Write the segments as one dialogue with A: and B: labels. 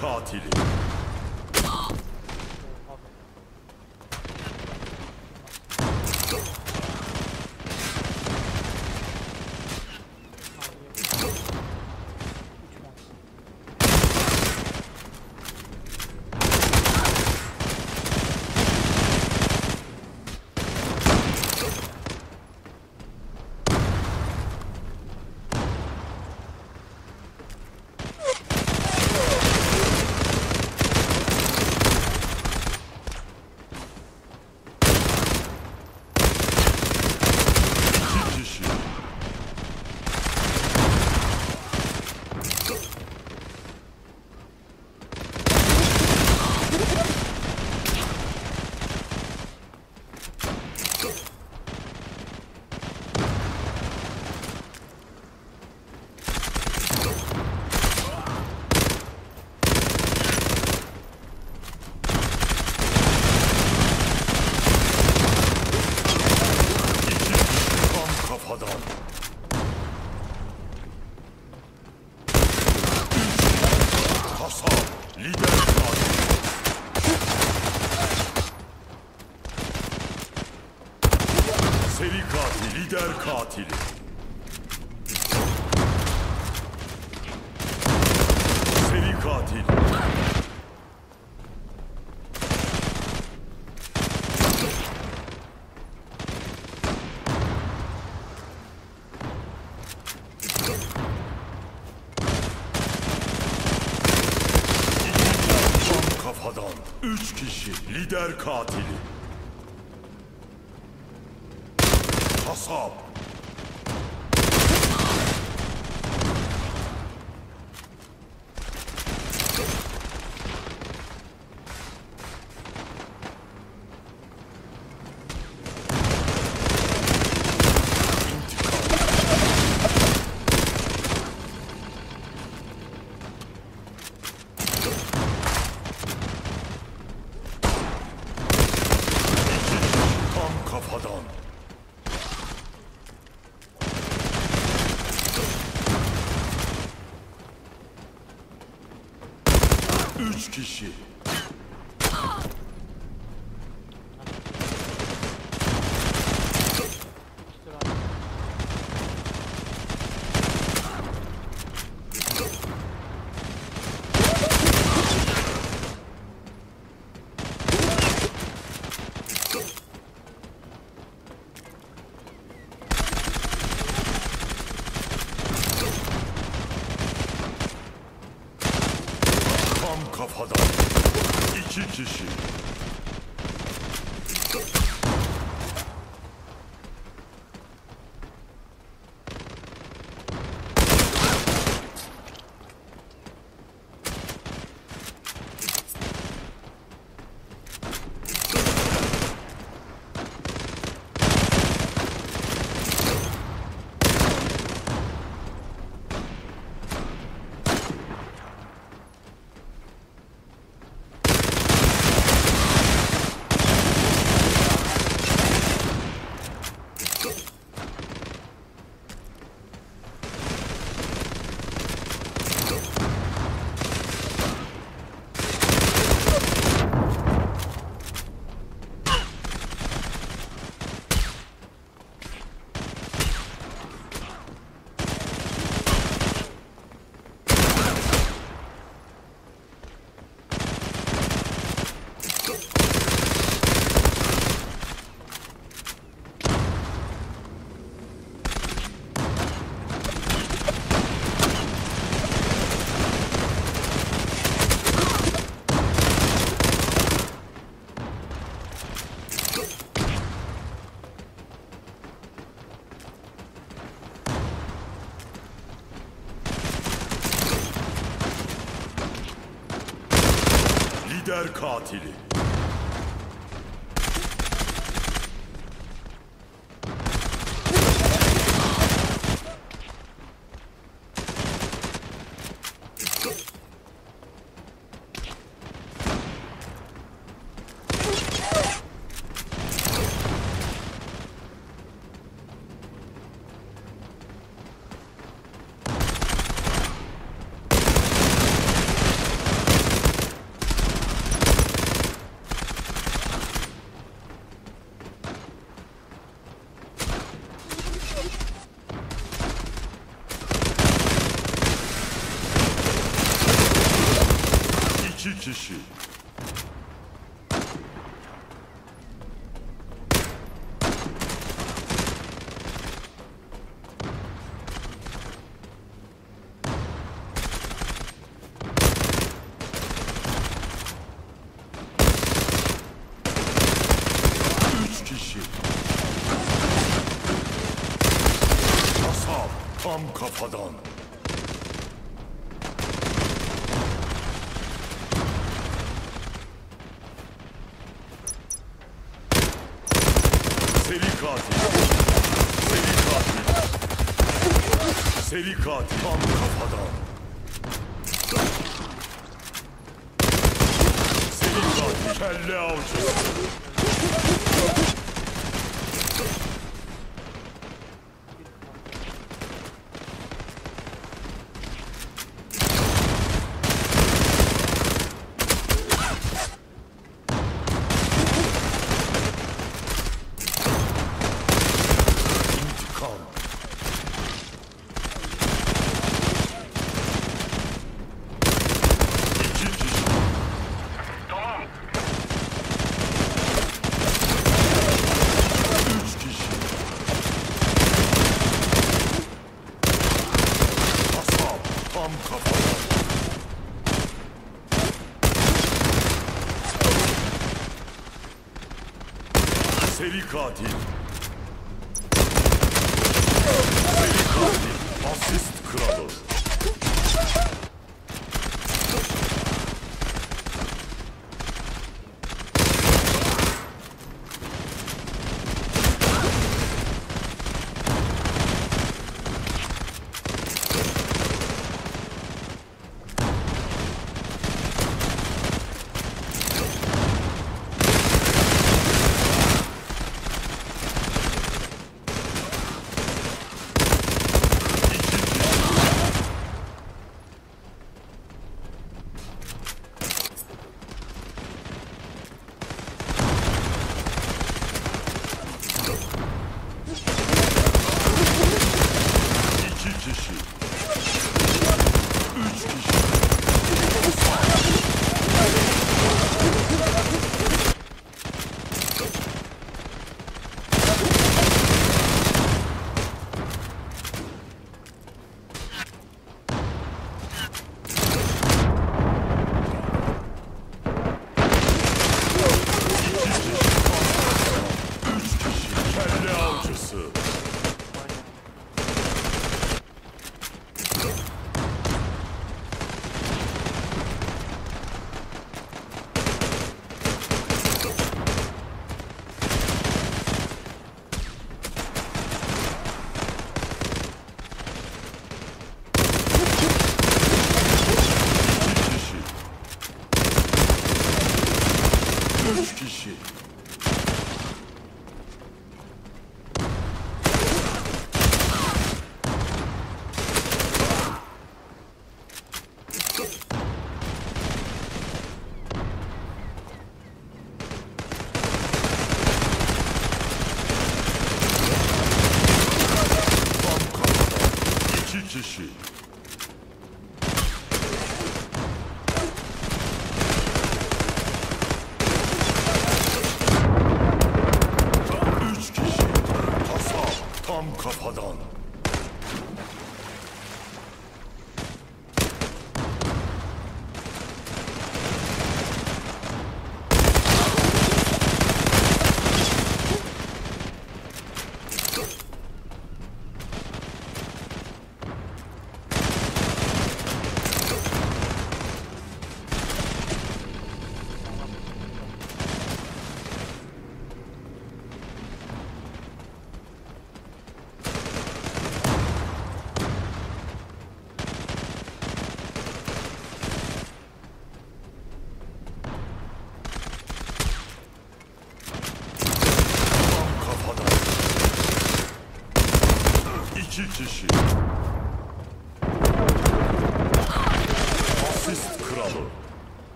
A: katili. Lider katil. Seri katil, lider katili. kişi lider katili. Kasap. Üç kişi. Lider katili. Kişi. Üç kişi. Hasar tam kafadan. Seri katil. Seri katil. Seri katil. Tam kafadan. Seri katil. Kelle avcısı. İntikam. İki kişi. Üç kişi. Hasap tam kafada. Seri katil. Seri katil. Asist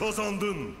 A: 火山伝